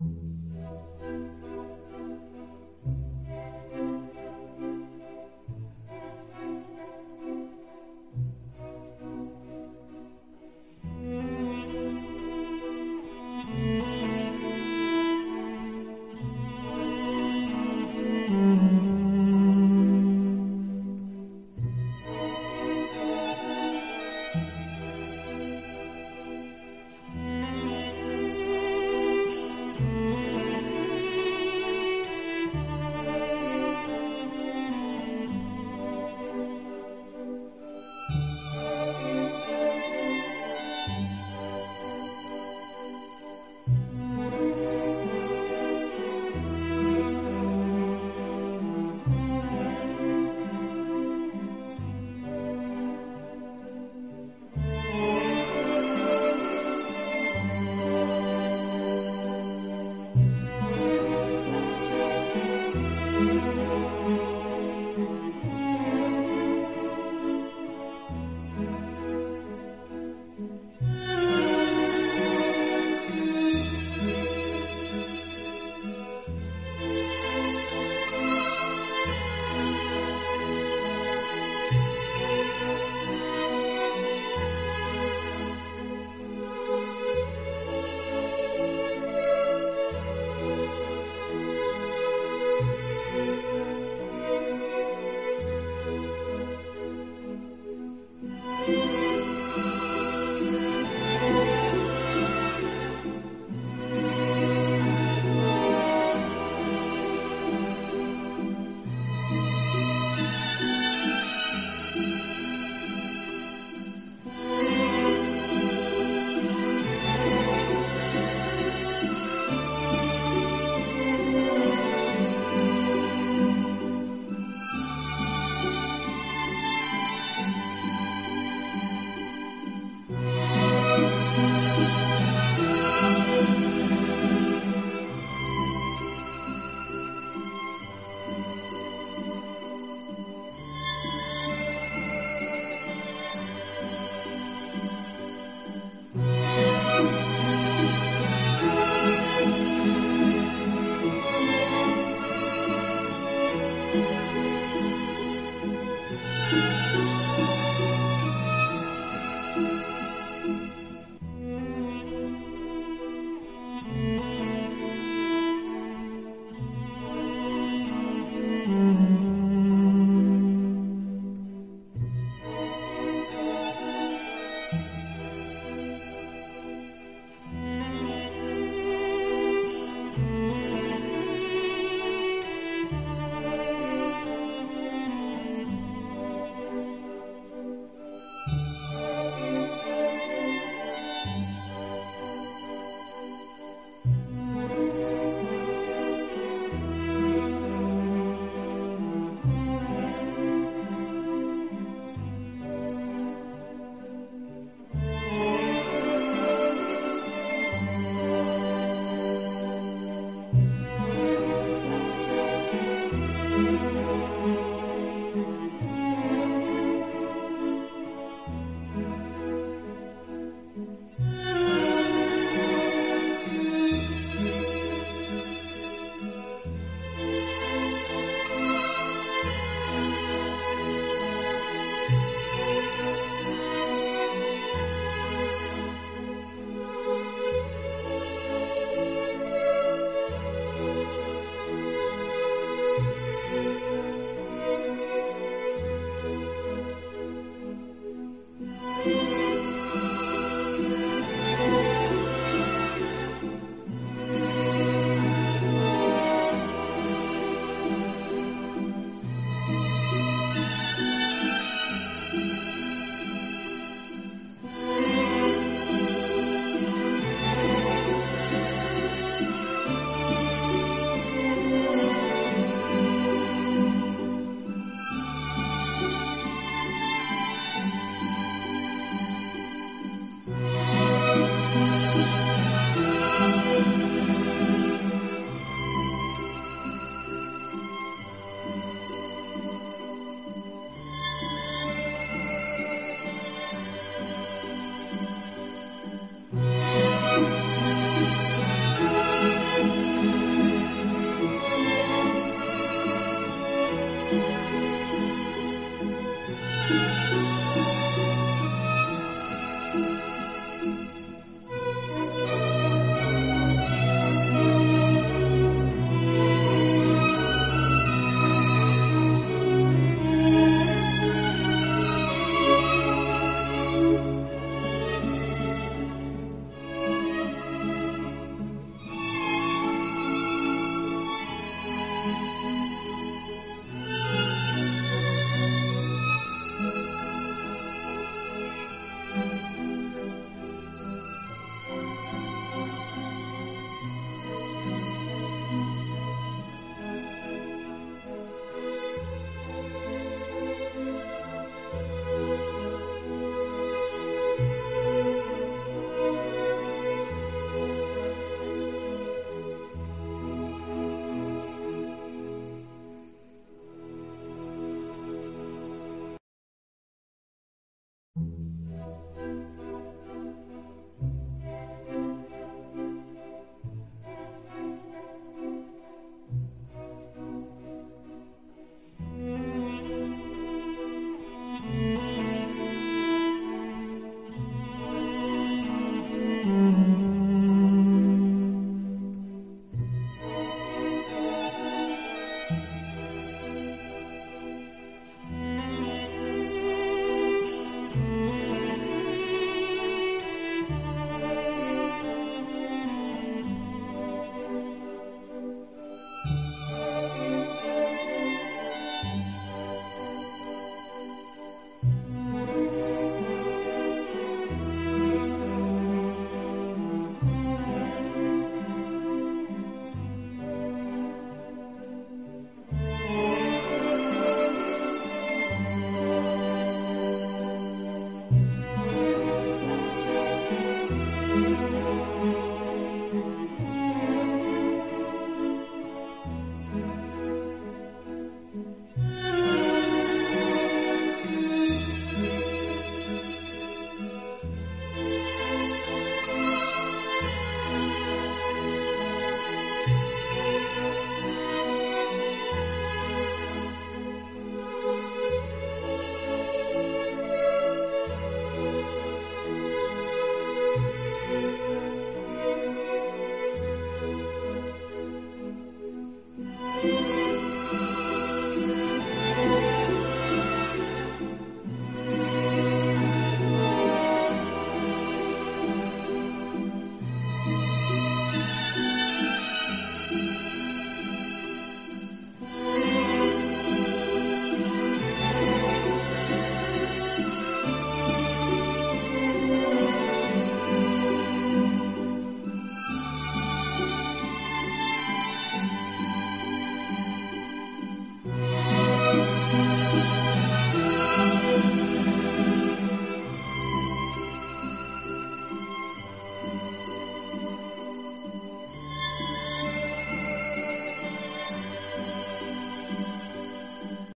うん。Música